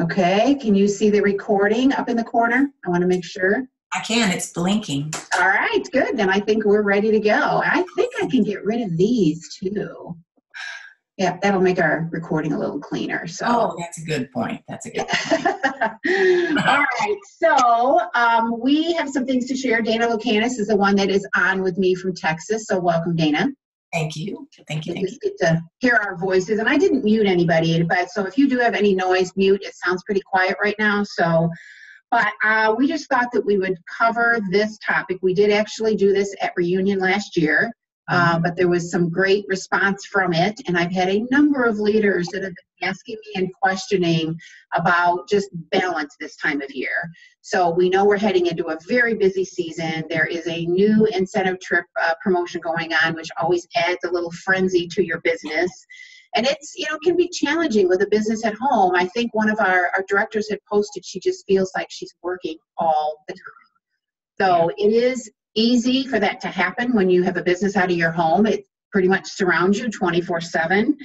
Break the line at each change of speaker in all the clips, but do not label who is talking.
Okay, can you see the recording up in the corner? I want to make sure.
I can. It's blinking.
All right, good. Then I think we're ready to go. I think I can get rid of these too. Yeah, that'll make our recording a little cleaner. So.
Oh, that's a good point. That's a good point.
All right, so um, we have some things to share. Dana Lucanis is the one that is on with me from Texas. So welcome, Dana.
Thank you. Thank you. Thank you.
Get to hear our voices. And I didn't mute anybody, but so if you do have any noise, mute. It sounds pretty quiet right now. So, but uh, we just thought that we would cover this topic. We did actually do this at reunion last year. Uh, mm-hmm. but there was some great response from it. And I've had a number of leaders that have been asking me and questioning about just balance this time of year. So we know we're heading into a very busy season. There is a new incentive trip uh, promotion going on, which always adds a little frenzy to your business. And it's, you know, can be challenging with a business at home. I think one of our, our directors had posted she just feels like she's working all the time. So it is easy for that to happen when you have a business out of your home. It pretty much surrounds you 24 7.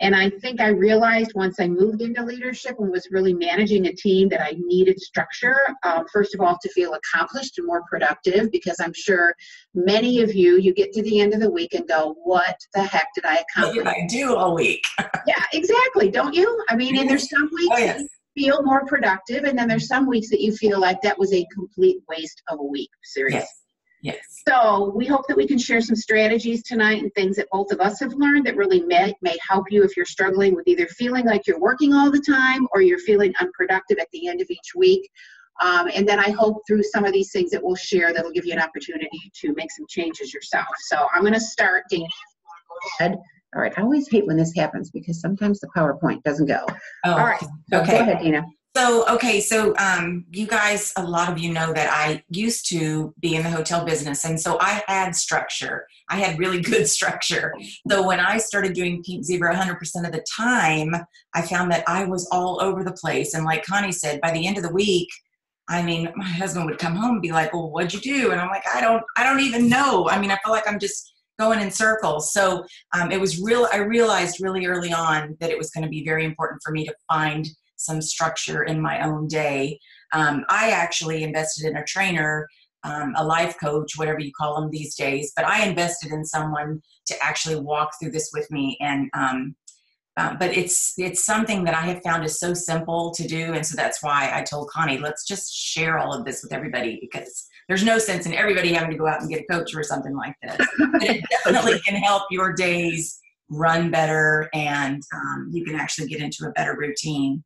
And I think I realized once I moved into leadership and was really managing a team that I needed structure, um, first of all, to feel accomplished and more productive, because I'm sure many of you, you get to the end of the week and go, What the heck did I accomplish?
What did I do all week?
yeah, exactly. Don't you? I mean, and there's some weeks. Oh, yes. Feel more productive, and then there's some weeks that you feel like that was a complete waste of a week. Seriously.
Yes. Yes.
So we hope that we can share some strategies tonight and things that both of us have learned that really may, may help you if you're struggling with either feeling like you're working all the time or you're feeling unproductive at the end of each week. Um, and then I hope through some of these things that we'll share that'll give you an opportunity to make some changes yourself. So I'm going to start, Dana. Ahead. All right. I always hate when this happens because sometimes the PowerPoint doesn't go. Oh, All right. So okay. Go ahead, Dina.
So, okay, so um, you guys, a lot of you know that I used to be in the hotel business, and so I had structure. I had really good structure. So, when I started doing Pink Zebra 100% of the time, I found that I was all over the place. And, like Connie said, by the end of the week, I mean, my husband would come home and be like, "Well, what'd you do?" And I'm like, "I don't, I don't even know." I mean, I feel like I'm just going in circles. So, um, it was real. I realized really early on that it was going to be very important for me to find some structure in my own day. Um, I actually invested in a trainer, um, a life coach, whatever you call them these days, but I invested in someone to actually walk through this with me. And um, uh, but it's it's something that I have found is so simple to do, and so that's why I told Connie, let's just share all of this with everybody because there's no sense in everybody having to go out and get a coach or something like this. but it definitely can help your days run better and um, you can actually get into a better routine.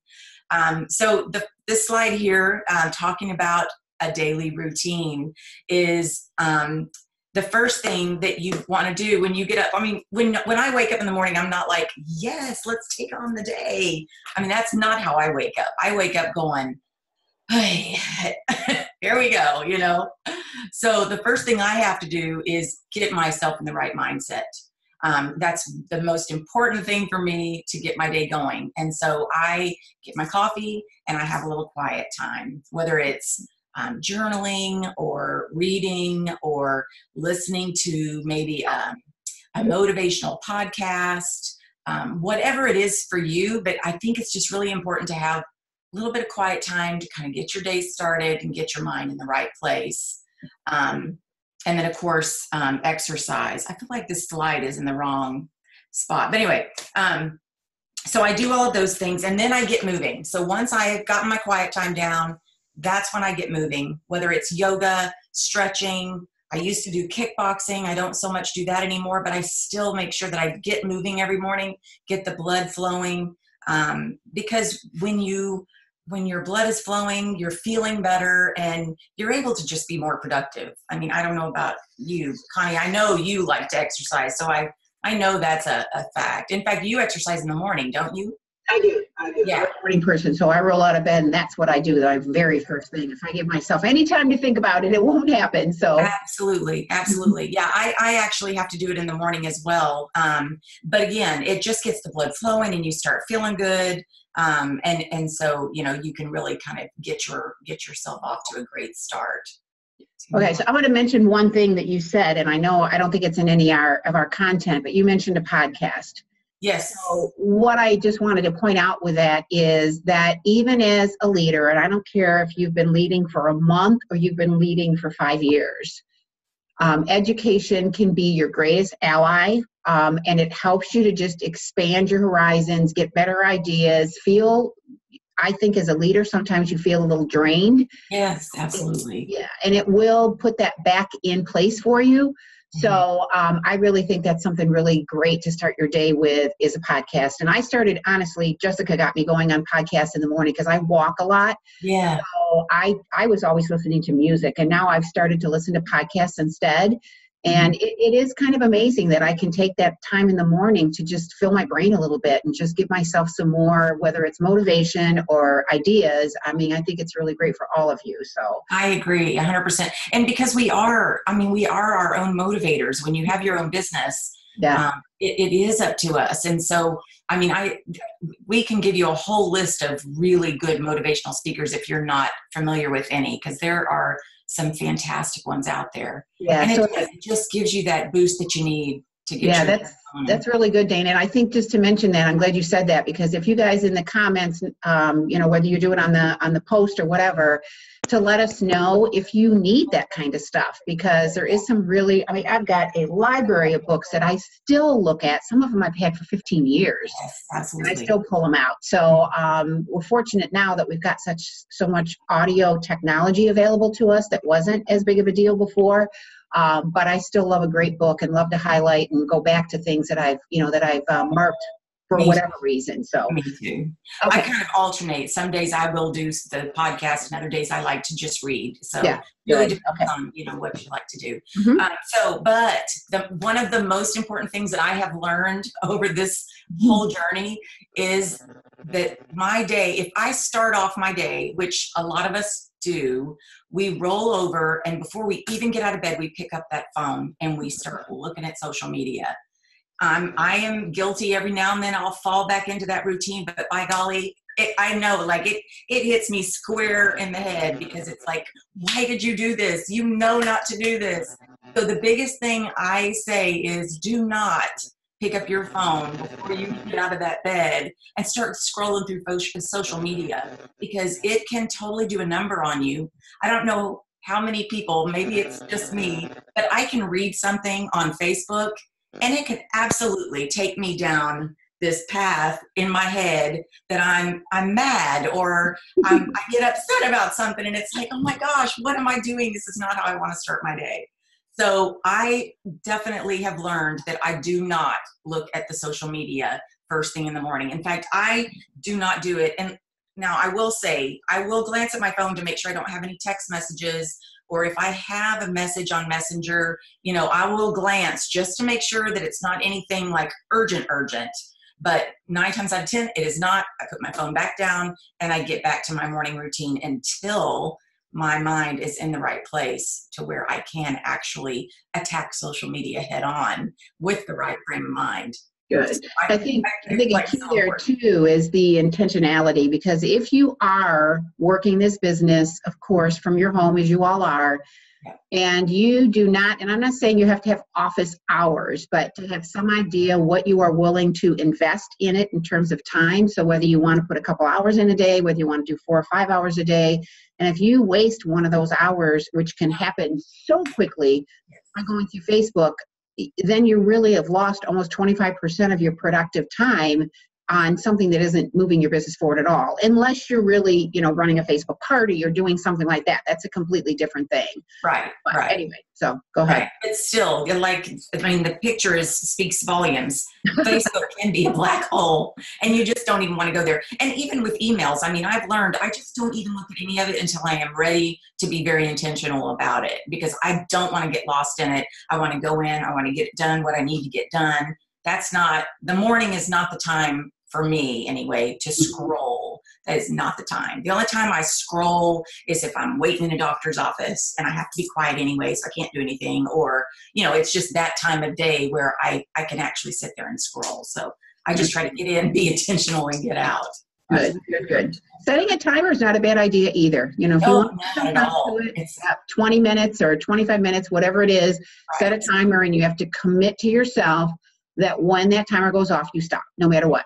Um, so the, this slide here, uh, talking about a daily routine, is um, the first thing that you want to do when you get up. I mean, when when I wake up in the morning, I'm not like, yes, let's take on the day. I mean, that's not how I wake up. I wake up going, hey, here we go, you know. So the first thing I have to do is get myself in the right mindset. Um, that's the most important thing for me to get my day going. And so I get my coffee and I have a little quiet time, whether it's um, journaling or reading or listening to maybe um, a motivational podcast, um, whatever it is for you. But I think it's just really important to have a little bit of quiet time to kind of get your day started and get your mind in the right place. Um, and then of course um, exercise. I feel like this slide is in the wrong spot. But anyway um, so i do all of those things and then i get moving. So once i've gotten my quiet time down that's when i get moving. Whether it's yoga stretching i used to do kickboxing. I don't so much do that anymore but i still make sure that i get moving every morning get the blood flowing um, because when you when your blood is flowing, you're feeling better, and you're able to just be more productive. I mean, I don't know about you, Connie. I know you like to exercise, so I I know that's a, a fact. In fact, you exercise in the morning, don't you?
I do. I do. Yeah. I'm a morning person, so I roll out of bed, and that's what I do. The very first thing. If I give myself any time to think about it, it won't happen. So
absolutely, absolutely. yeah, I, I actually have to do it in the morning as well. Um, but again, it just gets the blood flowing, and you start feeling good. Um, and and so you know you can really kind of get your get yourself off to a great start.
Okay, so I want to mention one thing that you said, and I know I don't think it's in any of our content, but you mentioned a podcast.
Yes.
So what I just wanted to point out with that is that even as a leader, and I don't care if you've been leading for a month or you've been leading for five years, um, education can be your greatest ally, um, and it helps you to just expand your horizons, get better ideas, feel. I think as a leader, sometimes you feel a little drained.
Yes, absolutely.
Yeah, and it will put that back in place for you.
Mm-hmm.
So um, I really think that's something really great to start your day with is a podcast. And I started honestly, Jessica got me going on podcasts in the morning because I walk a lot.
Yeah.
So I I was always listening to music, and now I've started to listen to podcasts instead. And it, it is kind of amazing that I can take that time in the morning to just fill my brain a little bit and just give myself some more, whether it's motivation or ideas. I mean, I think it's really great for all of you. So
I agree 100%. And because we are, I mean, we are our own motivators. When you have your own business,
yeah,
um, it, it is up to us. And so, I mean, I we can give you a whole list of really good motivational speakers if you're not familiar with any, because there are some fantastic ones out there.
yeah.
and
so
it, it just gives you that boost that you need to get
Yeah, that's-. That's really good, Dana. And I think just to mention that, I'm glad you said that because if you guys in the comments, um, you know, whether you do it on the on the post or whatever, to let us know if you need that kind of stuff because there is some really. I mean, I've got a library of books that I still look at. Some of them I've had for 15 years.
yes,
And I still pull them out. So um, we're fortunate now that we've got such so much audio technology available to us that wasn't as big of a deal before. Um, but I still love a great book and love to highlight and go back to things that I've you know that I've uh, marked for
Me too.
whatever reason. So
Me too. I kind of alternate. Some days I will do the podcast, and other days I like to just read. So
Yeah,
really depends
Okay.
on you know what you like to do.
Mhm.
Um, so, but the one of the most important things that I have learned over this
Mm-hmm.
whole journey is that my day, if I start off my day, which a lot of us do, we roll over and before we even get out of bed, we pick up that phone and we start looking at social media. Um, I am guilty every now and then. I'll fall back into that routine, but by golly, it, I know like it it hits me square in the head because it's like, why did you do this? You know not to do this. So the biggest thing I say is do not pick up your phone before you get out of that bed and start scrolling through social media because it can totally do a number on you. I don't know how many people, maybe it's just me, but I can read something on Facebook and it can absolutely take me down this path in my head that I'm I'm mad or I'm, I get upset about something and it's like oh my gosh what am I doing? This is not how I want to start my day. So I definitely have learned that I do not look at the social media first thing in the morning. In fact I do not do it. And now I will say I will glance at my phone to make sure I don't have any text messages or if I have a message on Messenger, you know, I will glance just to make sure that it's not anything like urgent, urgent. But nine times out of 10, it is not. I put my phone back down and I get back to my morning routine until my mind is in the right place to where I can actually attack social media head on with the right frame of mind.
Good. I think I think a key there too is the intentionality because if you are working this business, of course, from your home as you all are, and you do not, and I'm not saying you have to have office hours, but to have some idea what you are willing to invest in it in terms of time. So whether you want to put a couple hours in a day, whether you want to do four or five hours a day, and if you waste one of those hours, which can happen so quickly by going through Facebook, then you really have lost almost 25% of your productive time on something that isn't moving your business forward at all unless you're really you know running a facebook party or doing something like that that's a completely different thing
Right,
but
right.
anyway so go ahead
Right. But still, like, I mean, the picture is speaks volumes. Facebook can be a black hole, and you just don't even want to go there. And even with emails, I mean, I've learned I just don't even look at any of it until I am ready to be very intentional about it because I don't want to get lost in it. I want to go in, I want to get done what I need to get done. That's not, the morning is not the time for me anyway to scroll. That is not the time. The only time I scroll is if I'm waiting in a doctor's office and I have to be quiet anyway, so I can't do anything, or you know, it's just that time of day where I I can actually sit there and scroll. So I just try to get in, be intentional, and get out.
good good good setting a timer is not a bad idea either you know if you
No,
want to
not at all.
it,
It's
uh, 20 minutes or 25 minutes whatever it is set a timer and you have to commit to yourself that when that timer goes off, you stop, no matter what.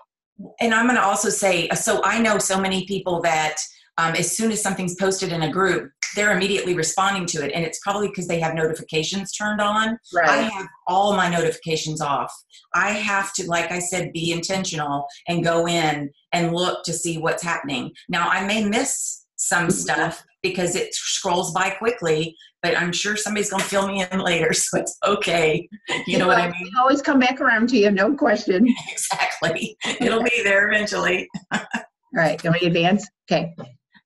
And I'm going to also say, so I know so many people that um, as soon as something's posted in a group, they're immediately responding to it. And it's probably because they have notifications turned on.
Right.
I have all my notifications off. I have to, like I said, be intentional and go in and look to see what's happening. Now, I may miss some stuff because it scrolls by quickly, but I'm sure somebody's going to fill me in later, so it's okay. You know what I mean?
Always come back around to you, no question.
exactly. It'll be there eventually.
All right, can we advance? Okay.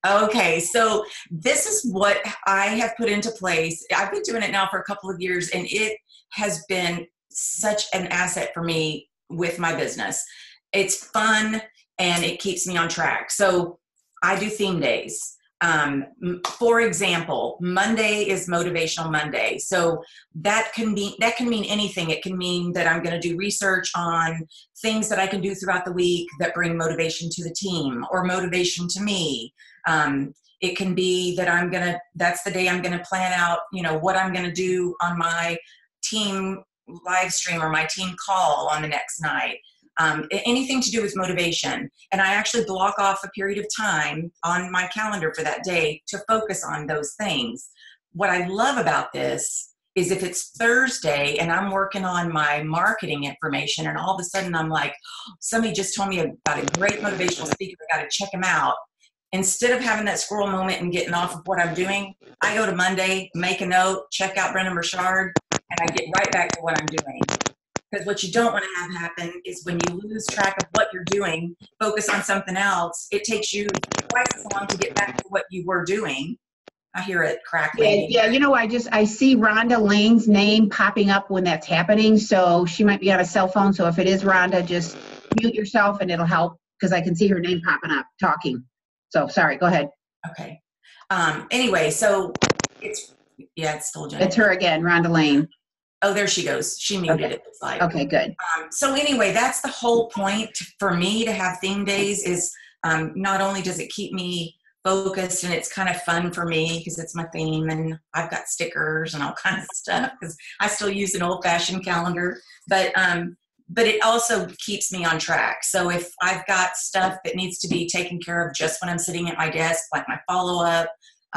Okay, so this is what I have put into place. I've been doing it now for a couple of years, and it has been such an asset for me with my business. It's fun and it keeps me on track. So I do theme days. Um, for example, Monday is Motivational Monday. So that can be that can mean anything. It can mean that I'm going to do research on things that I can do throughout the week that bring motivation to the team or motivation to me. Um, it can be that I'm gonna. That's the day I'm going to plan out. You know what I'm going to do on my team live stream or my team call on the next night um, anything to do with motivation. And I actually block off a period of time on my calendar for that day to focus on those things. What I love about this is if it's Thursday and I'm working on my marketing information, and all of a sudden I'm like, somebody just told me about a great motivational speaker, I got to check him out. Instead of having that squirrel moment and getting off of what I'm doing, I go to Monday, make a note, check out Brendon Burchard, and I get right back to what I'm doing. Because what you don't want to have happen is when you lose track of what you're doing, focus on something else, it takes you twice as long to get back to what you were doing. I hear it crackling.
Yeah, yeah, you know, I just I see Rhonda Lane's name popping up when that's happening. So she might be on a cell phone. So if it is Rhonda, just mute yourself and it'll help because I can see her name popping up talking. So sorry, go ahead.
Okay. Um, anyway, so it's yeah, it's still Jenny.
It's her again, Rhonda Lane.
Oh, there she goes. She muted
Okay.
it. Looks like.
Okay, good.
Um, so anyway, that's the whole point for me to have theme days. Is um, not only does it keep me focused and it's kind of fun for me because it's my theme and I've got stickers and all kinds of stuff because I still use an old-fashioned calendar, but um, but it also keeps me on track. So if I've got stuff that needs to be taken care of just when I'm sitting at my desk, like my follow-up,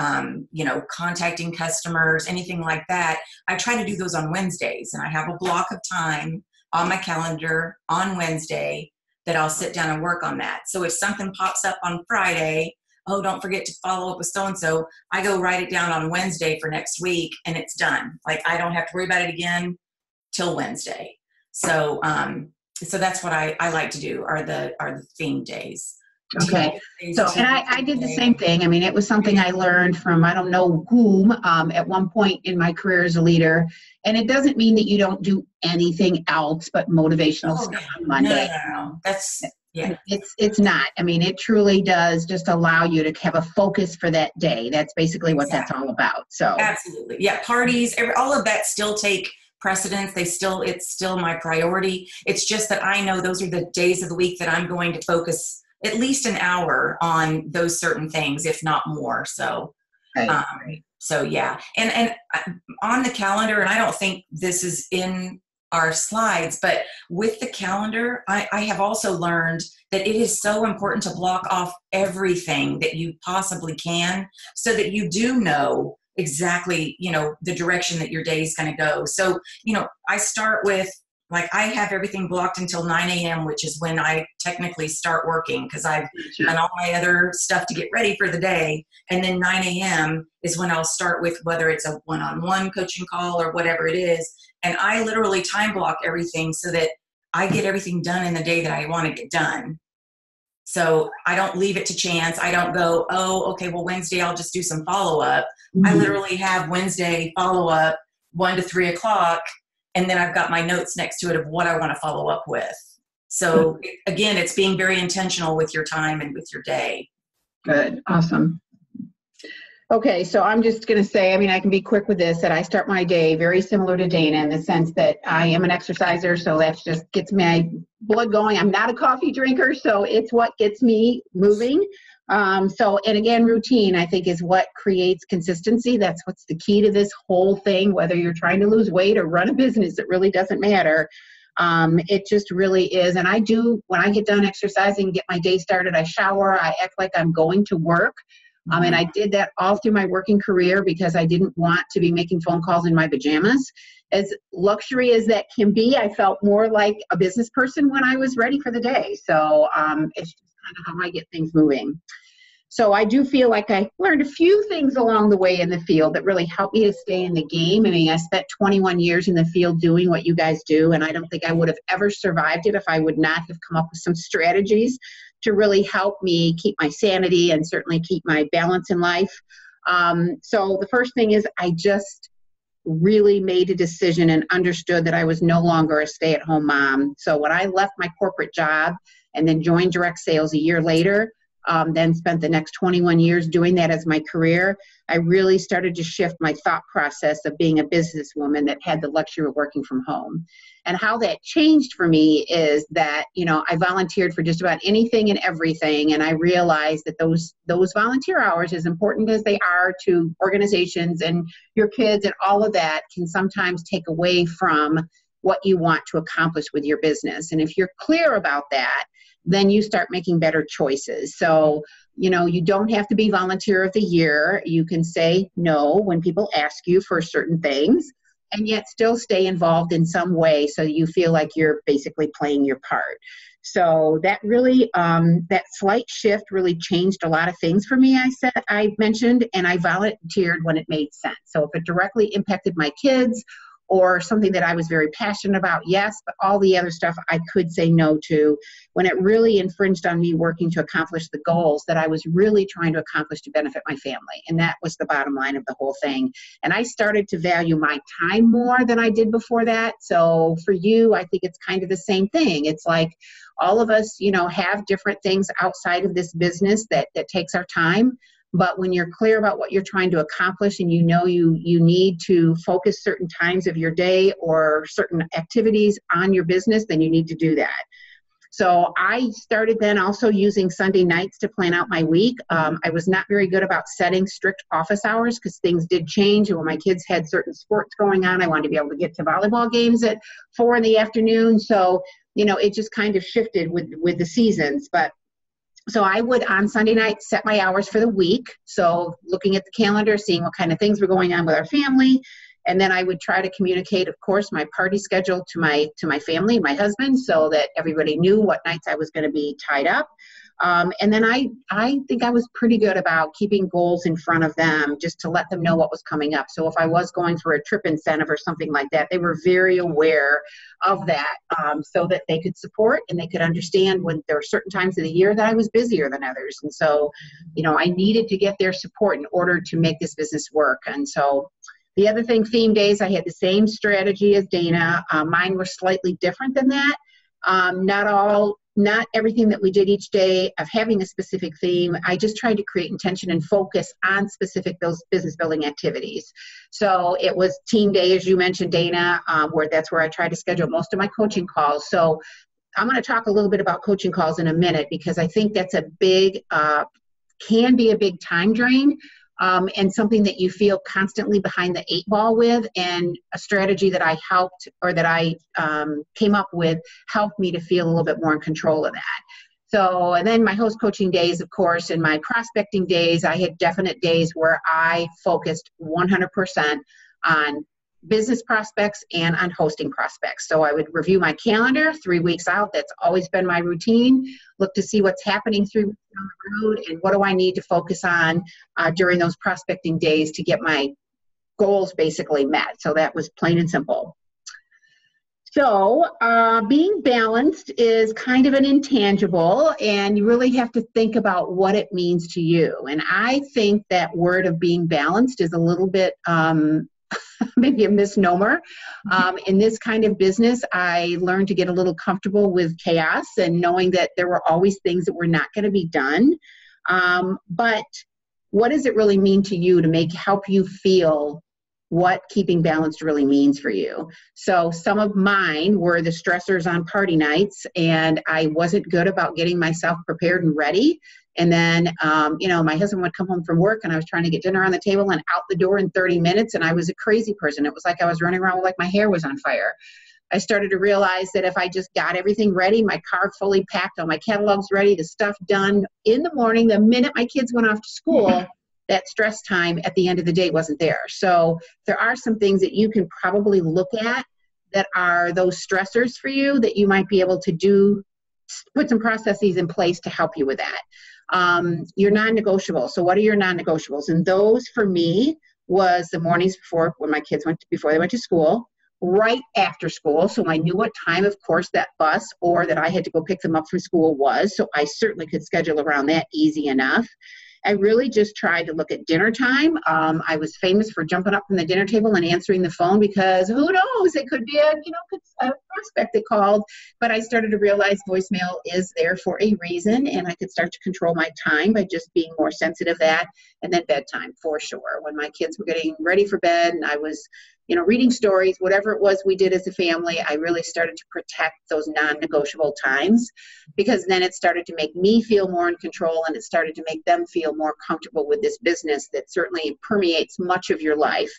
um, you know, contacting customers, anything like that, I try to do those on Wednesdays, and I have a block of time on my calendar on Wednesday that I'll sit down and work on that. So if something pops up on Friday, oh, don't forget to follow up with so and so, I go write it down on Wednesday for next week and it's done. Like I don't have to worry about it again till Wednesday. So um so that's what I, I like to do are the are the theme days.
Okay. So, and I, I did the same thing. I mean, it was something I learned from I don't know whom um, at one point in my career as a leader. And it doesn't mean that you don't do anything else but motivational
Oh,
stuff on Monday.
no, no, no. That's yeah.
It's it's not. I mean, it truly does just allow you to have a focus for that day. That's basically what that's all about. So
Absolutely. Yeah, parties, every, all of that still take precedence. They still, it's still my priority. It's just that I know those are the days of the week that I'm going to focus at least an hour on those certain things, if not more. So,
Right.
um, so yeah. And, and uh, on the calendar, and I don't think this is in our slides, but with the calendar, I, I have also learned that it is so important to block off everything that you possibly can so that you do know exactly you know the direction that your day is going to go so you know i start with like i have everything blocked until 9 a.m which is when i technically start working because i've done all my other stuff to get ready for the day. And then 9 a.m is when i'll start with whether it's a one-on-one coaching call or whatever it is. And i literally time block everything so that i get everything done in the day that i want to get done. So i don't leave it to chance. I don't go oh okay well wednesday i'll just do some follow-up. I
Mhm.
literally have Wednesday follow up one to three o'clock, and then I've got my notes next to it of what I want to follow up with. So hmm. again, it's being very intentional with your time and with your day.
Good, awesome. Okay, so I'm just going to say, I mean, I can be quick with this, that I start my day very similar to Dana in the sense that I am an exerciser, so that just gets my blood going. I'm not a coffee drinker, so it's what gets me moving. Um, so, and again, routine, I think, is what creates consistency. That's what's the key to this whole thing, whether you're trying to lose weight or run a business, it really doesn't matter. Um, it just really is. And I do, when I get done exercising, get my day started, I shower, I act like I'm going to work. Um, and I did that all through my working career because I didn't want to be making phone calls in my pajamas. As luxury as that can be, I felt more like a business person when I was ready for the day. So um, it's kind of how I get things moving. So I do feel like I learned a few things along the way in the field that really helped me to stay in the game. I mean, I spent 21 years in the field doing what you guys do, and I don't think I would have ever survived it if I would not have come up with some strategies to really help me keep my sanity and certainly keep my balance in life. Um, so the first thing is I just really made a decision and understood that I was no longer a stay at home mom. So when I left my corporate job and then joined direct sales a year later, um, then spent the next 21 years doing that as my career, I really started to shift my thought process of being a businesswoman that had the luxury of working from home. And how that changed for me is that, you know, I volunteered for just about anything and everything. And I realized that those those volunteer hours, as important as they are to organizations and your kids and all of that, can sometimes take away from what you want to accomplish with your business. And if you're clear about that, then you start making better choices. So, you know, you don't have to be volunteer of the year. You can say no when people ask you for certain things and yet still stay involved in some way so you feel like you're basically playing your part. So that really, um, that slight shift really changed a lot of things for me. I said, I mentioned, and I volunteered when it made sense. So if it directly impacted my kids or something that I was very passionate about, yes, but all the other stuff I could say no to when it really infringed on me working to accomplish the goals that I was really trying to accomplish to benefit my family. And that was the bottom line of the whole thing. And I started to value my time more than I did before that. So for you, I think it's kind of the same thing. It's like all of us, you know, have different things outside of this business that, that takes our time but when you're clear about what you're trying to accomplish and you know you you need to focus certain times of your day or certain activities on your business then you need to do that. So i started then also using sunday nights to plan out my week. Um, i was not very good about setting strict office hours because things did change and when my kids had certain sports going on i wanted to be able to get to volleyball games at four in the afternoon. So you know it just kind of shifted with with the seasons. But so I would on Sunday night set my hours for the week. So looking at the calendar, seeing what kind of things were going on with our family, and then I would try to communicate, of course, my party schedule to my to my family, my husband, so that everybody knew what nights I was going to be tied up. Um, and then I, I think I was pretty good about keeping goals in front of them just to let them know what was coming up. So if I was going for a trip incentive or something like that, they were very aware of that um, so that they could support and they could understand when there were certain times of the year that I was busier than others. And so, you know, I needed to get their support in order to make this business work. And so, the other thing, theme days, I had the same strategy as Dana. Uh, mine were slightly different than that. Um, not all not everything that we did each day of having a specific theme. I just tried to create intention and focus on specific those business building activities. So it was team day, as you mentioned, Dana, um, where that's where I try to schedule most of my coaching calls. So I'm going to talk a little bit about coaching calls in a minute because I think that's a big, uh, can be a big time drain um, and something that you feel constantly behind the eight ball with. And a strategy that i helped or that i um, came up with helped me to feel a little bit more in control of that. So and then my host coaching days of course and my prospecting days i had definite days where i focused 100% on business prospects and on hosting prospects. So I would review my calendar three weeks out. That's always been my routine. Look to see what's happening through the road and what do I need to focus on uh, during those prospecting days to get my goals basically met. So that was plain and simple. So, uh, being balanced is kind of an intangible, and you really have to think about what it means to you. And I think that word of being balanced is a little bit um, maybe a misnomer. Mm-hmm. Um, in this kind of business, I learned to get a little comfortable with chaos and knowing that there were always things that were not going to be done. Um, but what does it really mean to you to make help you feel what keeping balanced really means for you. So some of mine were the stressors on party nights, and I wasn't good about getting myself prepared and ready. And then, um, you know, my husband would come home from work and I was trying to get dinner on the table and out the door in 30 minutes. And I was a crazy person. It was like I was running around like my hair was on fire. I started to realize that if I just got everything ready, my car fully packed, all my catalogs ready, the stuff done in the morning, the minute my kids went off to school, that stress time at the end of the day wasn't there. So there are some things that you can probably look at that are those stressors for you that you might be able to do, put some processes in place to help you with that. Um, your non-negotiable. So what are your non-negotiables? And those for me was the mornings before when my kids went to, before they went to school, right after school. So I knew what time, of course, that bus or that I had to go pick them up from school was. So I certainly could schedule around that easy enough. I really just tried to look at dinner time. Um, I was famous for jumping up from the dinner table and answering the phone because who knows, it could be a you know a prospect that called. But I started to realize voicemail is there for a reason, and I could start to control my time by just being more sensitive that. And then bedtime for sure. When my kids were getting ready for bed, and I was you know, reading stories, whatever it was we did as a family, I really started to protect those non negotiable times because then it started to make me feel more in control and it started to make them feel more comfortable with this business that certainly permeates much of your life.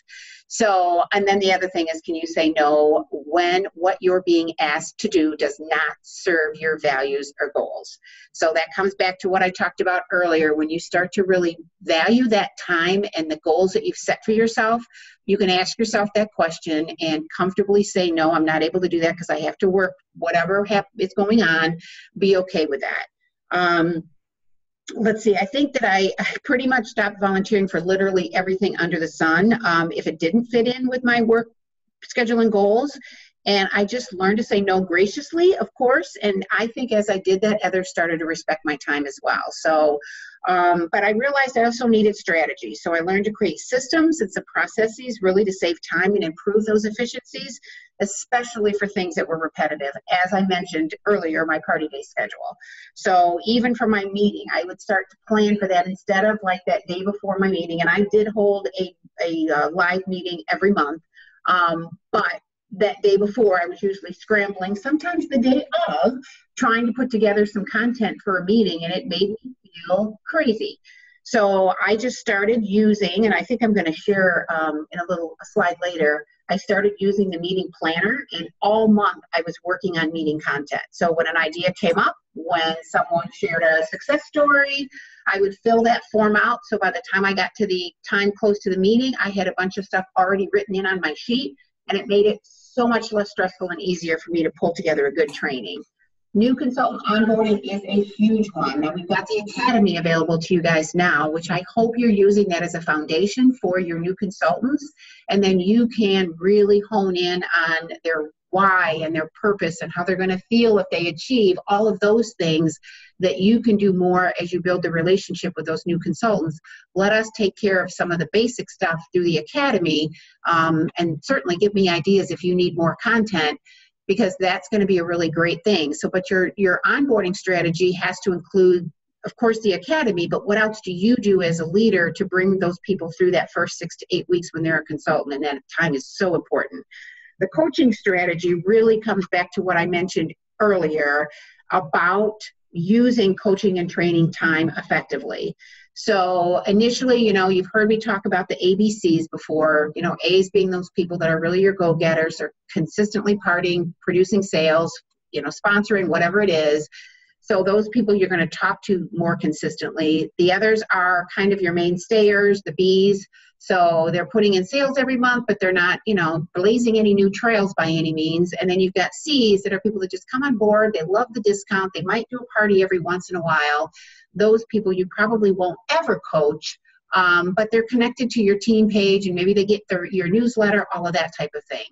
So, and then the other thing is can you say no when what you're being asked to do does not serve your values or goals? So that comes back to what I talked about earlier. When you start to really value that time and the goals that you've set for yourself, you can ask yourself that question and comfortably say, no, I'm not able to do that because I have to work, whatever is going on, be okay with that. Um, let's see, I think that I, pretty much stopped volunteering for literally everything under the sun. Um, if it didn't fit in with my work schedule and goals, and I just learned to say no graciously, of course. And I think as I did that, others started to respect my time as well. So um, but I realized I also needed strategy. So I learned to create systems and some processes really to save time and improve those efficiencies, especially for things that were repetitive. As I mentioned earlier, my party day schedule. So even for my meeting, I would start to plan for that instead of like that day before my meeting. And I did hold a, a uh, live meeting every month. Um, but that day before, I was usually scrambling, sometimes the day of, trying to put together some content for a meeting, and it made me feel crazy. So I just started using, and I think I'm going to share um, in a little a slide later. I started using the meeting planner, and all month I was working on meeting content. So when an idea came up, when someone shared a success story, I would fill that form out. So by the time I got to the time close to the meeting, I had a bunch of stuff already written in on my sheet, and it made it so much less stressful and easier for me to pull together a good training. New consultant onboarding is a huge one. Now we've got the academy available to you guys now, which I hope you're using that as a foundation for your new consultants. And then you can really hone in on their why and their purpose and how they're going to feel if they achieve all of those things that you can do more as you build the relationship with those new consultants. Let us take care of some of the basic stuff through the academy um, and certainly give me ideas if you need more content because that's going to be a really great thing. So, but your your onboarding strategy has to include, of course, the academy. But what else do you do as a leader to bring those people through that first six to eight weeks when they're a consultant? And that time is so important. The coaching strategy really comes back to what I mentioned earlier about using coaching and training time effectively. So initially, you know, you've heard me talk about the ABCs before, you know, A's being those people that are really your go-getters, are consistently partying, producing sales, you know, sponsoring, whatever it is. So those people you're going to talk to more consistently. The others are kind of your mainstayers, the B's. So they're putting in sales every month, but they're not, you know, blazing any new trails by any means. And then you've got C's that are people that just come on board. They love the discount. They might do a party every once in a while. Those people you probably won't ever coach, um, but they're connected to your team page and maybe they get their, your newsletter, all of that type of thing.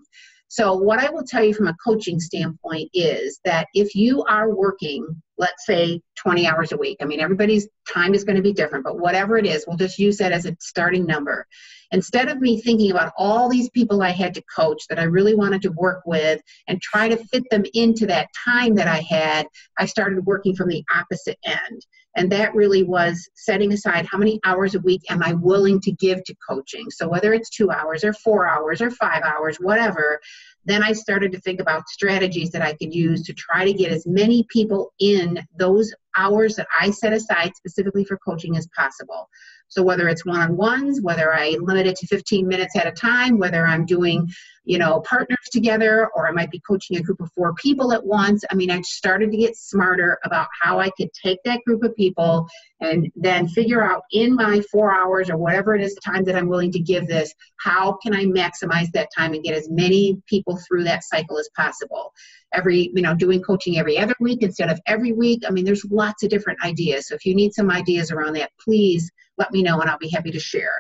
So, what I will tell you from a coaching standpoint is that if you are working, let's say 20 hours a week, I mean, everybody's time is going to be different, but whatever it is, we'll just use that as a starting number. Instead of me thinking about all these people I had to coach that I really wanted to work with and try to fit them into that time that I had, I started working from the opposite end. And that really was setting aside how many hours a week am I willing to give to coaching. So whether it's two hours or four hours or five hours, whatever, then I started to think about strategies that I could use to try to get as many people in those hours that I set aside specifically for coaching as possible. So whether it's one-on-ones, whether I limit it to 15 minutes at a time, whether I'm doing, you know, partners together, or I might be coaching a group of four people at once. I mean, I started to get smarter about how I could take that group of people and then figure out in my four hours or whatever it is time that I'm willing to give this, how can I maximize that time and get as many people through that cycle as possible. Every, you know, doing coaching every other week instead of every week. I mean, there's lots of different ideas. So if you need some ideas around that, please let me know and I'll be happy to share.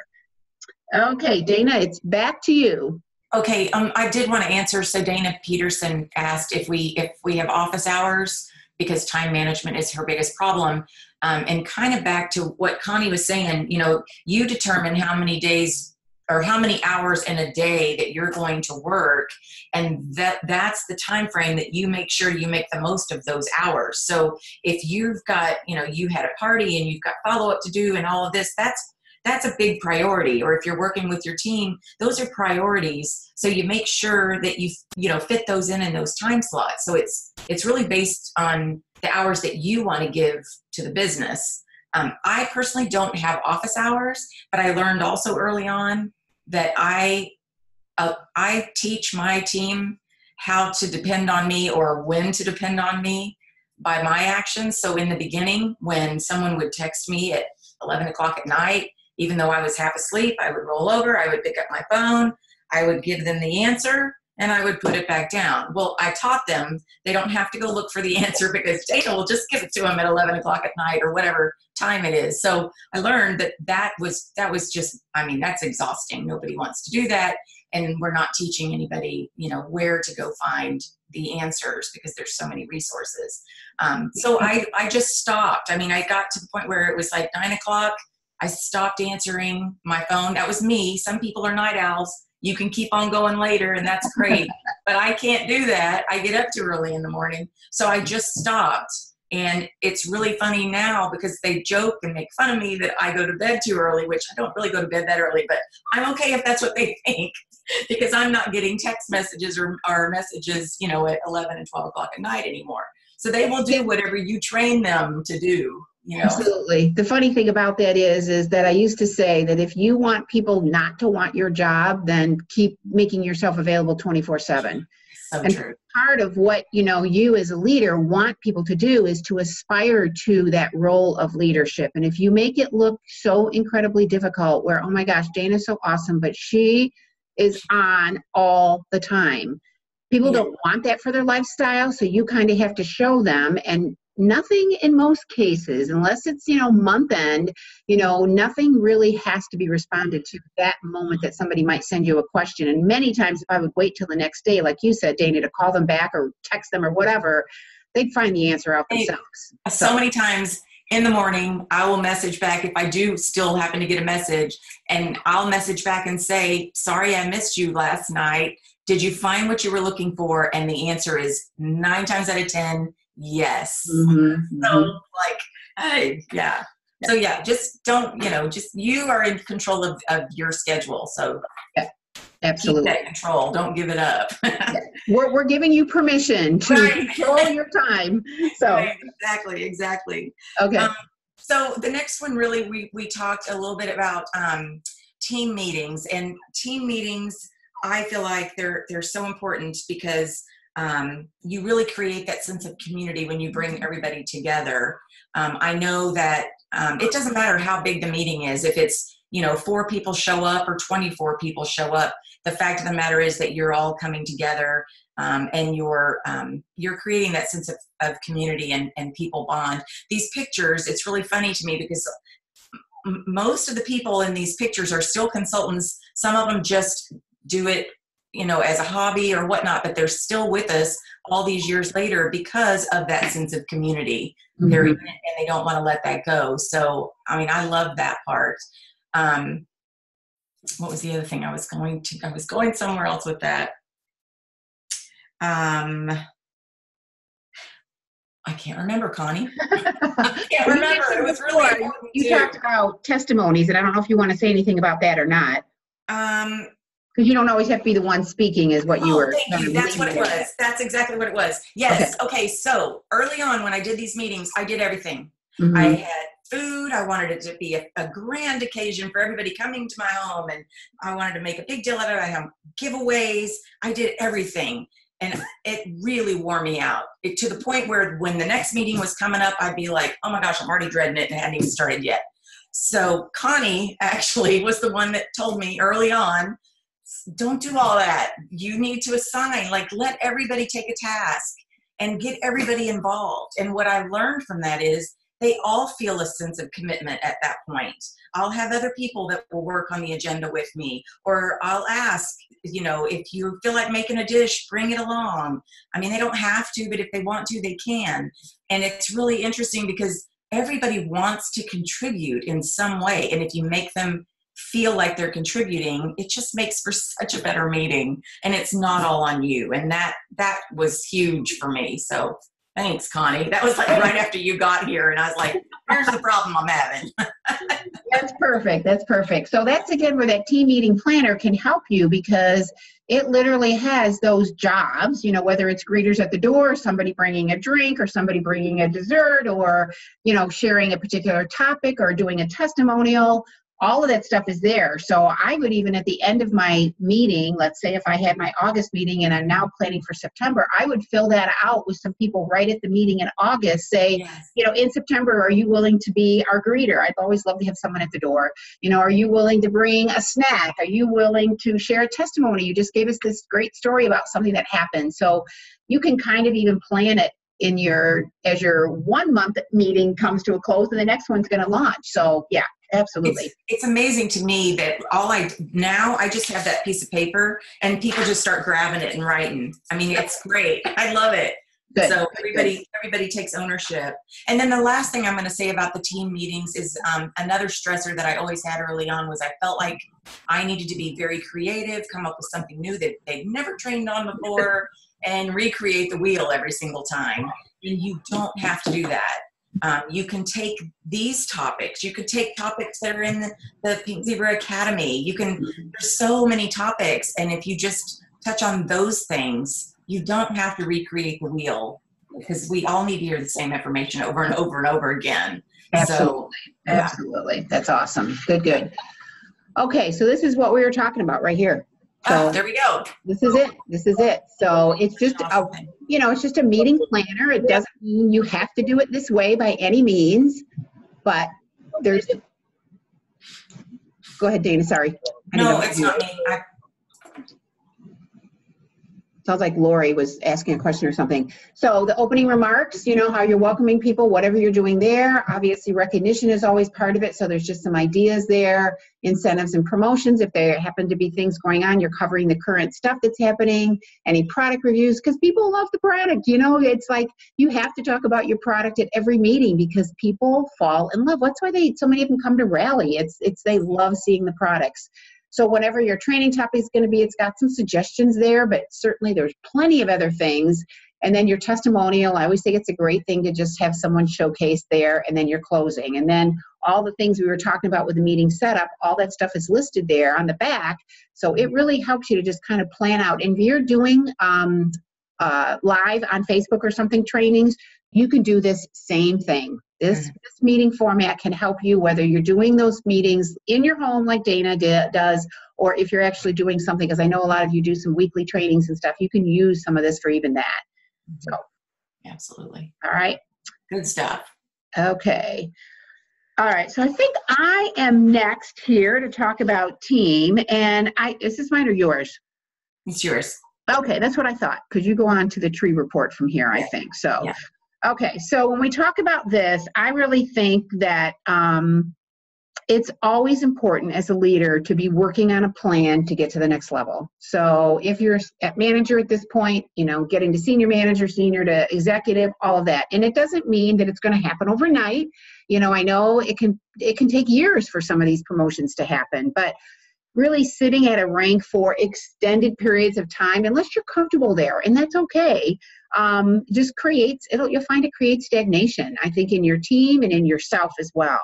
Okay, Dana, it's back to you.
Okay, um, I did want to answer. So Dana Peterson asked if we if we have office hours because time management is her biggest problem. Um, and kind of back to what Connie was saying, you know, you determine how many days or how many hours in a day that you're going to work and that that's the time frame that you make sure you make the most of those hours so if you've got you know you had a party and you've got follow up to do and all of this that's that's a big priority. Or if you're working with your team those are priorities. So you make sure that you you know fit those in in those time slots. So it's it's really based on the hours that you want to give to the business. Um, i personally don't have office hours but i learned also early on that I uh, I teach my team how to depend on me or when to depend on me by my actions. So in the beginning, when someone would text me at 11 o'clock at night, even though I was half asleep, I would roll over, I would pick up my phone, I would give them the answer, and I would put it back down. Well, I taught them they don't have to go look for the answer because Dana will just give it to them at 11 o'clock at night or whatever time it is. So I learned that that was that was just I mean that's exhausting. Nobody wants to do that, and we're not teaching anybody you know where to go find the answers because there's so many resources. Um, so I I just stopped. I mean I got to the point where it was like nine o'clock. I stopped answering my phone. That was me. Some people are night owls. You can keep on going later and that's great. But i can't do that. I get up too early in the morning. So i just stopped. And it's really funny now because they joke and make fun of me that i go to bed too early which i don't really go to bed that early but i'm okay if that's what they think because i'm not getting text messages or, or messages you know at 11 and 12 o'clock at night anymore so they will do whatever you train them to do you know?
Absolutely. The funny thing about that is, is that I used to say that if you want people not to want your job, then keep making yourself available 24 seven.
So
and
true.
part of what you know you as a leader want people to do is to aspire to that role of leadership and if you make it look so incredibly difficult where oh my gosh dana's so awesome but she is on all the time people
Yeah.
don't want that for their lifestyle so you kind of have to show them and nothing in most cases unless it's you know month end you know nothing really has to be responded to that moment that somebody might send you a question. And many times if i would wait till the next day like you said dana to call them back or text them or whatever they'd find the answer out
Hey,
themselves.
Uh, so many times in the morning i will message back if i do still happen to get a message and i'll message back and say sorry i missed you last night did you find what you were looking for? And the answer is nine times out of ten yes.
Mhm,
so
mhm.
like hey, yeah. So yeah just don't you know just you are in control of, of your schedule. So yeah.
absolutely.
that control. Don't give it up.
We're, we're giving you permission to
Right.
control your time. So
Right, exactly exactly.
Okay.
Um, so the next one really we we talked a little bit about um, team meetings. And team meetings i feel like they're they're so important because um, you really create that sense of community when you bring everybody together. Um, i know that um, it doesn't matter how big the meeting is if it's you know four people show up or 24 people show up the fact of the matter is that you're all coming together um, and you're um, you're creating that sense of, of community and, and people bond. These pictures it's really funny to me because most of the people in these pictures are still consultants some of them just do it you know as a hobby or whatnot but they're still with us all these years later because of that sense of community. They're
Mhm.
in it and they don't want to let that go. So i mean i love that part. Um, what was the other thing i was going to i was going somewhere else with that? Um, i can't remember connie. I can't remember. it was really
you talked about testimonies and i don't know if you want to say anything about that or not.
Um,
Because you don't always have to be the one speaking, is what you
oh,
were.
thank you. That's what it was. That's exactly what it was. Yes. Okay. So early on, when I did these meetings, I did everything.
Mhm.
I had food. I wanted it to be a, a grand occasion for everybody coming to my home, and I wanted to make a big deal out of it. I had giveaways. I did everything, and it really wore me out it, to the point where when the next meeting was coming up, I'd be like, "Oh my gosh, I'm already dreading it, and it hadn't even started yet." So Connie actually was the one that told me early on, "Don't do all that. You need to assign. Like, let everybody take a task." And get everybody involved. And what I learned from that is they all feel a sense of commitment at that point. I'll have other people that will work on the agenda with me, or I'll ask, you know, if you feel like making a dish, bring it along. I mean, they don't have to, but if they want to, they can. And it's really interesting because everybody wants to contribute in some way. And if you make them feel like they're contributing, it just makes for such a better meeting. And it's not all on you. And that that was huge for me. So Thanks, Connie. That was like right after you got here, and I was like, "Here's the problem I'm having."
That's perfect. That's perfect. So that's again where that team meeting planner can help you because it literally has those jobs, you know, whether it's greeters at the door, somebody bringing a drink or somebody bringing a dessert or, you know, sharing a particular topic or doing a testimonial. All of that stuff is there. So I would even at the end of my meeting, let's say if I had my August meeting and I'm now planning for September, I would fill that out with some people right at the meeting in August, say,
yes.
you know, in September, are you willing to be our greeter? I'd always love to have someone at the door. You know, are you willing to bring a snack? Are you willing to share a testimony? You just gave us this great story about something that happened. So you can kind of even plan it in your as your one month meeting comes to a close and the next one's going to launch. So yeah, absolutely.
It's, it's amazing to me that all I now I just have that piece of paper and people just start grabbing it and writing. I mean, it's great. I love it.
Good.
So everybody everybody takes ownership. And then the last thing I'm going to say about the team meetings is um, another stressor that I always had early on was I felt like I needed to be very creative, come up with something new that they'd never trained on before, and recreate the wheel every single time. And you don't have to do that. Um, you can take these topics. You could take topics that are in the, the Pink Zebra Academy. You can. There's so many topics, and if you just touch on those things, you don't have to recreate the wheel because we all need to hear the same information over and over and over again.
Absolutely.
yeah.
Absolutely. That's awesome. Good, good. Okay, so this is what we were talking about right here. So ah,
there we go.
this is it. This is it. So it's just a you know, it's just a meeting planner. It doesn't mean you have to do it this way by any means, but there's. Go ahead, Dana. Sorry. I
No, it's not me. I,
Sounds like Lori was asking a question or something. So the opening remarks, you know, how you're welcoming people, whatever you're doing there. Obviously, recognition is always part of it. So there's just some ideas there, incentives and promotions. If there happen to be things going on, you're covering the current stuff that's happening, any product reviews, because people love the product. You know, it's like you have to talk about your product at every meeting because people fall in love. That's why they so many of them come to rally. It's it's they love seeing the products. So whatever your training topic is going to be, it's got some suggestions there, but certainly there's plenty of other things. And then your testimonial, I always think it's a great thing to just have someone showcase there and then your closing. And then all the things we were talking about with the meeting setup, all that stuff is listed there on the back. So it really helps you to just kind of plan out. And if you're doing um, uh, live on Facebook or something trainings, you can do this same thing. This, mm. this meeting format can help you whether you're doing those meetings in your home like Dana does, or if you're actually doing something, because I know a lot of you do some weekly trainings and stuff, you can use some of this for even that. Mm-hmm. So,
absolutely.
all right.
Good stuff.
Okay. All right. So I think I am next here to talk about team. And I, this is this mine or yours?
It's yours.
Okay, that's what I thought, because you go on to the tree report from here, I think, so.
Yeah.
Okay, so when we talk about this, I really think that um, it's always important as a leader to be working on a plan to get to the next level. So if you're at manager at this point, you know, getting to senior manager, senior to executive, all of that. And it doesn't mean that it's going to happen overnight. You know, I know it can it can take years for some of these promotions to happen, but really sitting at a rank for extended periods of time unless you're comfortable there and that's okay um, just creates it'll you'll find it creates stagnation i think in your team and in yourself as well.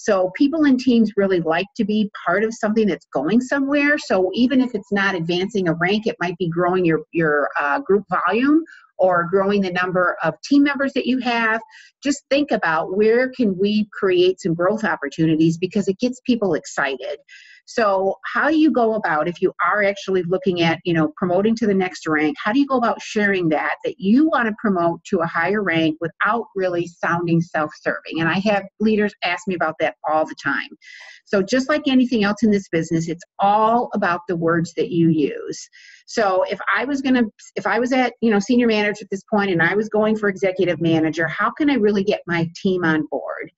So people and teams really like to be part of something that's going somewhere. So even if it's not advancing a rank, it might be growing your your uh, group volume or growing the number of team members that you have. Just think about where can we create some growth opportunities because it gets people excited so how do you go about if you are actually looking at, you know, promoting to the next rank, how do you go about sharing that that you want to promote to a higher rank without really sounding self-serving? And I have leaders ask me about that all the time. So just like anything else in this business, it's all about the words that you use. So if I was going to if I was at, you know, senior manager at this point and I was going for executive manager, how can I really get my team on board?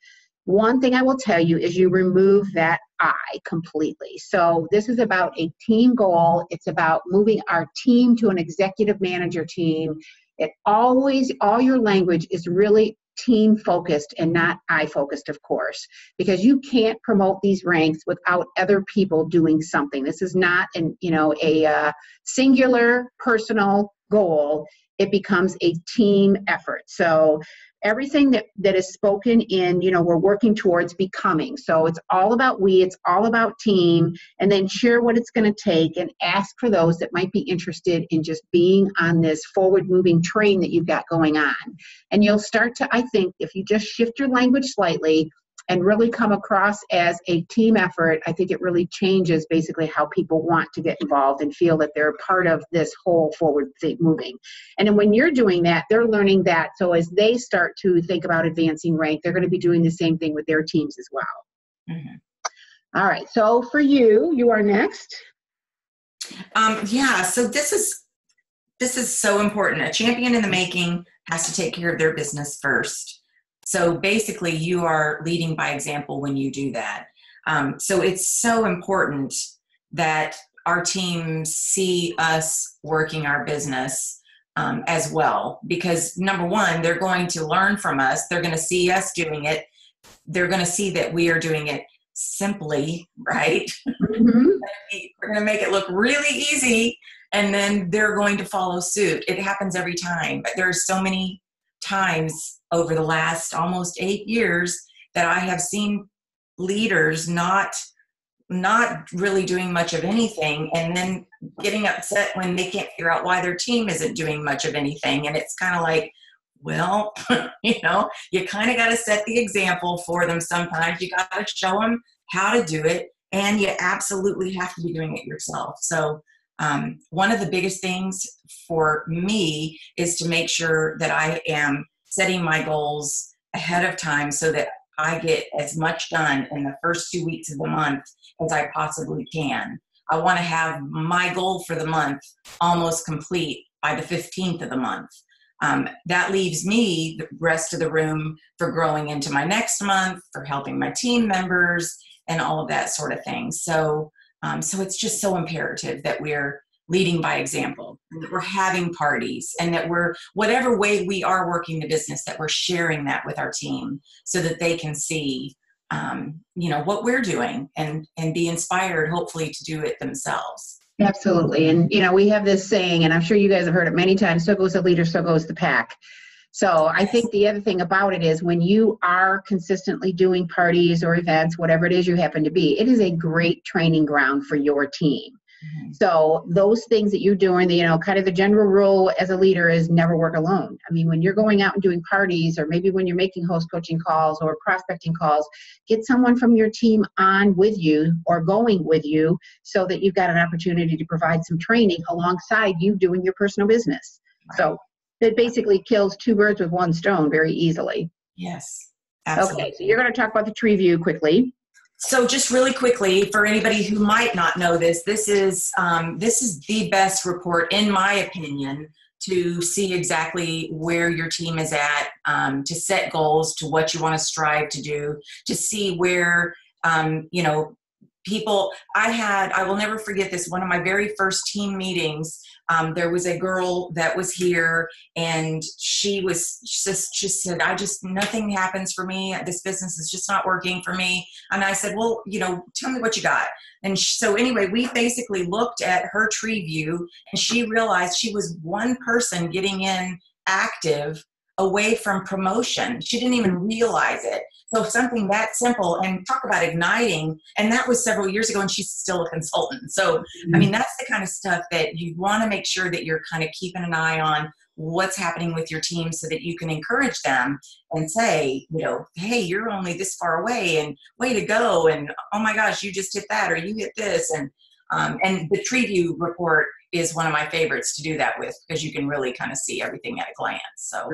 One thing I will tell you is you remove that I completely. So this is about a team goal. It's about moving our team to an executive manager team. It always, all your language is really team focused and not I focused, of course, because you can't promote these ranks without other people doing something. This is not an, you know, a uh, singular personal goal. It becomes a team effort. So everything that, that is spoken in, you know, we're working towards becoming. So it's all about we, it's all about team, and then share what it's going to take and ask for those that might be interested in just being on this forward moving train that you've got going on. And you'll start to, I think, if you just shift your language slightly, and really come across as a team effort, I think it really changes basically how people want to get involved and feel that they're part of this whole forward moving. And then when you're doing that, they're learning that. So as they start to think about advancing rank, they're going to be doing the same thing with their teams as well. Mm-hmm. All right. So for you, you are next.
Um, yeah. So this is this is so important. A champion in the making has to take care of their business first. So basically, you are leading by example when you do that. Um, so it's so important that our teams see us working our business um, as well because number one they're going to learn from us they're going to see us doing it they're going to see that we are doing it simply right mm-hmm. we're going to make it look really easy and then they're going to follow suit it happens every time but there are so many times over the last almost eight years that I have seen leaders not not really doing much of anything and then getting upset when they can't figure out why their team isn't doing much of anything. And it's kind of like well you know you kind of got to set the example for them sometimes. You got to show them how to do it and you absolutely have to be doing it yourself. So um, one of the biggest things for me is to make sure that I am setting my goals ahead of time so that I get as much done in the first two weeks of the month as I possibly can. I want to have my goal for the month almost complete by the 15th of the month. Um, that leaves me the rest of the room for growing into my next month, for helping my team members, and all of that sort of thing. So um, so it's just so imperative that we're leading by example, that we're having parties, and that we're, whatever way we are working the business, that we're sharing that with our team so that they can see, um, you know, what we're doing and, and be inspired, hopefully, to do it themselves.
Absolutely. And, you know, we have this saying, and I'm sure you guys have heard it many times so goes the leader, so goes the pack. So I think the other thing about it is when you are consistently doing parties or events, whatever it is you happen to be, it is a great training ground for your team. Mm-hmm. So those things that you're doing, the, you know, kind of the general rule as a leader is never work alone. I mean, when you're going out and doing parties, or maybe when you're making host coaching calls or prospecting calls, get someone from your team on with you or going with you, so that you've got an opportunity to provide some training alongside you doing your personal business. Right. So it basically kills two birds with one stone very easily.
Yes.
Absolutely. Okay, so you're going to talk about the tree view quickly.
So, just really quickly, for anybody who might not know this, this is um, this is the best report, in my opinion, to see exactly where your team is at, um, to set goals, to what you want to strive to do, to see where um, you know people i had i will never forget this one of my very first team meetings um, there was a girl that was here and she was just just said i just nothing happens for me. This business is just not working for me. And i said well you know tell me what you got. And so anyway we basically looked at her tree view and she realized she was one person getting in active away from promotion. She didn't even realize it. So something that simple and talk about igniting. And that was several years ago and she's still a consultant. So, mm-hmm. I mean, that's the kind of stuff that you want to make sure that you're kind of keeping an eye on what's happening with your team so that you can encourage them and say, you know, hey, you're only this far away and way to go. And oh my gosh, you just hit that or you hit this. And um, and the tree view report is one of my favorites to do that with because you can really kind of see everything at a glance. So,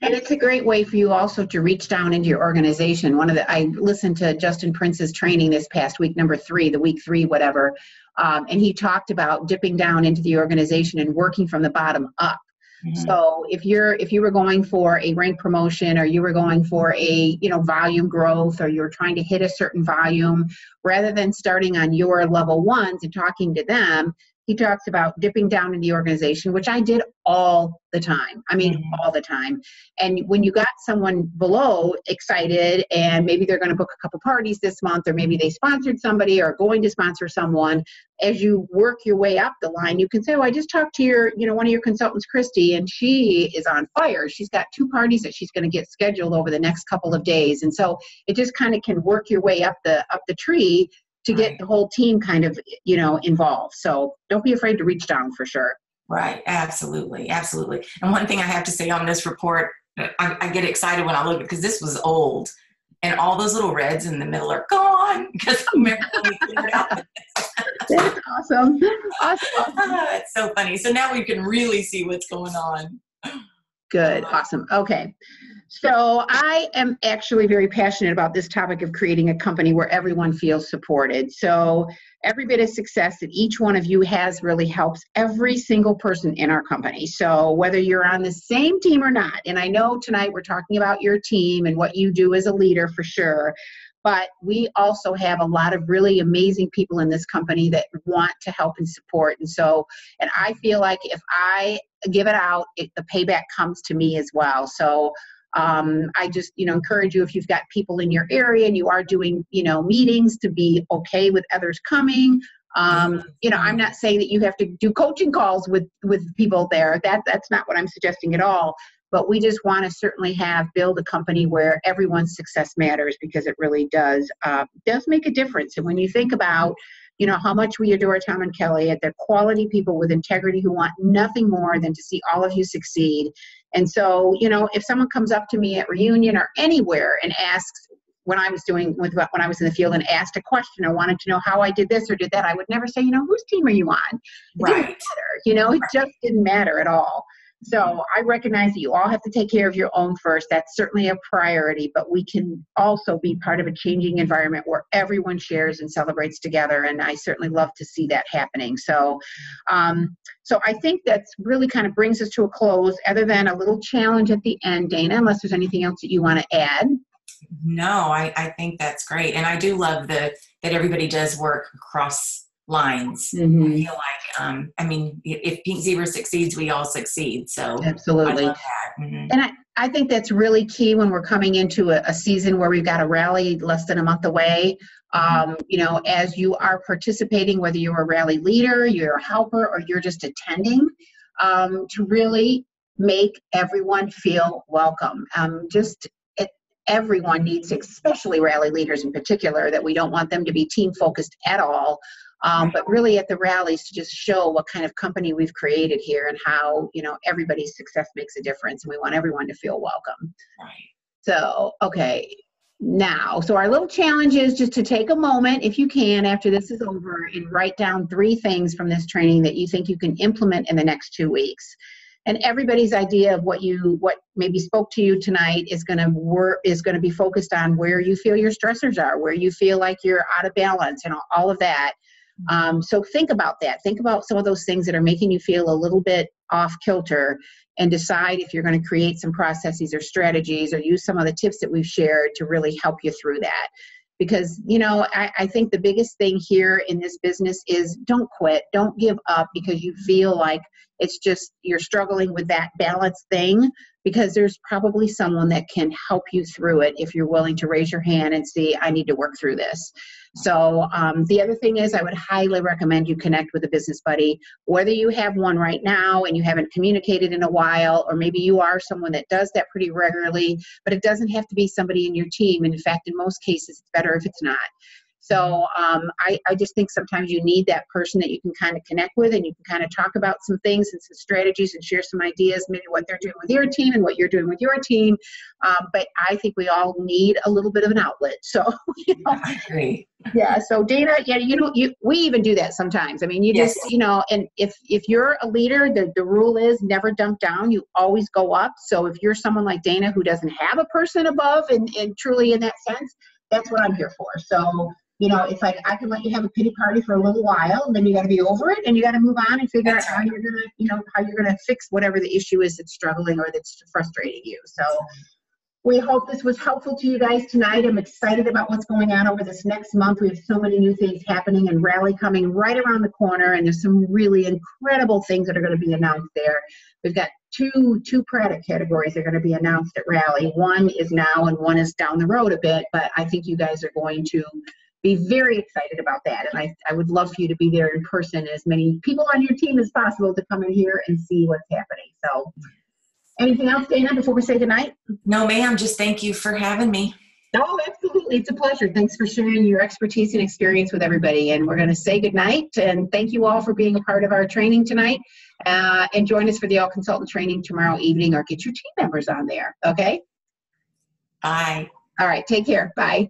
and it's a great way for you also to reach down into your organization. One of the I listened to Justin Prince's training this past week, number three, the week three, whatever, um, and he talked about dipping down into the organization and working from the bottom up. Mm-hmm. So if you're if you were going for a rank promotion or you were going for a you know volume growth or you're trying to hit a certain volume, rather than starting on your level ones and talking to them, he talks about dipping down in the organization, which I did all the time. I mean, mm-hmm. all the time. And when you got someone below excited and maybe they're going to book a couple parties this month, or maybe they sponsored somebody or going to sponsor someone, as you work your way up the line, you can say, Oh, I just talked to your, you know, one of your consultants, Christy, and she is on fire. She's got two parties that she's going to get scheduled over the next couple of days. And so it just kind of can work your way up the up the tree to get the whole team kind of you know involved. So don't be afraid to reach down for sure.
Right. Absolutely. Absolutely. And one thing i have to say on this report uh, i, I get excited when i look because this was old and all those little reds in the middle are gone because i remember when we cleared out.
That's awesome. Awesome.
It's so funny. So now we can really see what's going on
good. Awesome. Okay. So I am actually very passionate about this topic of creating a company where everyone feels supported. So every bit of success that each one of you has really helps every single person in our company. So whether you're on the same team or not, and I know tonight we're talking about your team and what you do as a leader for sure, but we also have a lot of really amazing people in this company that want to help and support. And so and i feel like if i give it out it, the payback comes to me as well so um, I just, you know, encourage you if you've got people in your area and you are doing, you know, meetings to be okay with others coming. Um, you know, I'm not saying that you have to do coaching calls with with people there. That that's not what I'm suggesting at all. But we just want to certainly have build a company where everyone's success matters because it really does uh, does make a difference. And when you think about you know how much we adore Tom and Kelly at the quality people with integrity who want nothing more than to see all of you succeed. And so, you know, if someone comes up to me at reunion or anywhere and asks when I was doing with when I was in the field and asked a question or wanted to know how I did this or did that, I would never say, you know, whose team are you on? It
right.
didn't matter. You know, it just didn't matter at all. So I recognize that you all have to take care of your own first. That's certainly a priority, but we can also be part of a changing environment where everyone shares and celebrates together. And I certainly love to see that happening. So, um, so I think that's really kind of brings us to a close. Other than a little challenge at the end, Dana, unless there's anything else that you want to add.
No, I, I think that's great, and I do love the that everybody does work across lines. Mm-hmm. I feel like, um, I mean, if Pink Zebra succeeds, we all succeed. So
absolutely, mm-hmm. and I, I think that's really key when we're coming into a, a, season where we've got a rally less than a month away. Mm-hmm. Um, you know, as you are participating, whether you're a rally leader, you're a helper, or you're just attending, um, to really make everyone feel welcome. Um, just everyone needs, especially rally leaders in particular, that we don't want them to be team focused at all um, but really at the rallies to just show what kind of company we've created here and how you know everybody's success makes a difference and we want everyone to feel welcome.
Right.
So okay now so our little challenge is just to take a moment if you can after this is over and write down three things from this training that you think you can implement in the next two weeks. And everybody's idea of what you what maybe spoke to you tonight is going to work is going to be focused on where you feel your stressors are where you feel like you're out of balance and all of that um, so think about that. Think about some of those things that are making you feel a little bit off kilter and decide if you're going to create some processes or strategies or use some of the tips that we've shared to really help you through that. Because, you know, I, I think the biggest thing here in this business is don't quit, don't give up because you feel like it's just you're struggling with that balance thing because there's probably someone that can help you through it if you're willing to raise your hand and see i need to work through this. So um, the other thing is i would highly recommend you connect with a business buddy. Whether you have one right now and you haven't communicated in a while or maybe you are someone that does that pretty regularly but it doesn't have to be somebody in your team. And in fact in most cases it's better if it's not so um, I, I just think sometimes you need that person that you can kind of connect with and you can kind of talk about some things and some strategies and share some ideas, maybe what they're doing with your team and what you're doing with your team. Um, but I think we all need a little bit of an outlet. So,
you know, I agree.
Yeah. So Dana, yeah, you know, you, we even do that sometimes. I mean, you yes. just, you know, and if if you're a leader, the, the rule is never dump down. You always go up. So if you're someone like Dana who doesn't have a person above and, and truly in that sense, that's what I'm here for. So you know, it's like I can let you have a pity party for a little while, and then you got to be over it, and you got to move on and figure out how you're gonna, you know, how you're gonna fix whatever the issue is that's struggling or that's frustrating you. So, we hope this was helpful to you guys tonight. I'm excited about what's going on over this next month. We have so many new things happening, and Rally coming right around the corner, and there's some really incredible things that are going to be announced there. We've got two two product categories that are going to be announced at Rally. One is now, and one is down the road a bit. But I think you guys are going to be very excited about that. And I, I would love for you to be there in person, as many people on your team as possible to come in here and see what's happening. So, anything else, Dana, before we say goodnight?
No, ma'am. Just thank you for having me.
Oh, absolutely. It's a pleasure. Thanks for sharing your expertise and experience with everybody. And we're going to say goodnight. And thank you all for being a part of our training tonight. Uh, and join us for the All Consultant training tomorrow evening or get your team members on there. Okay?
Bye.
All right. Take care. Bye.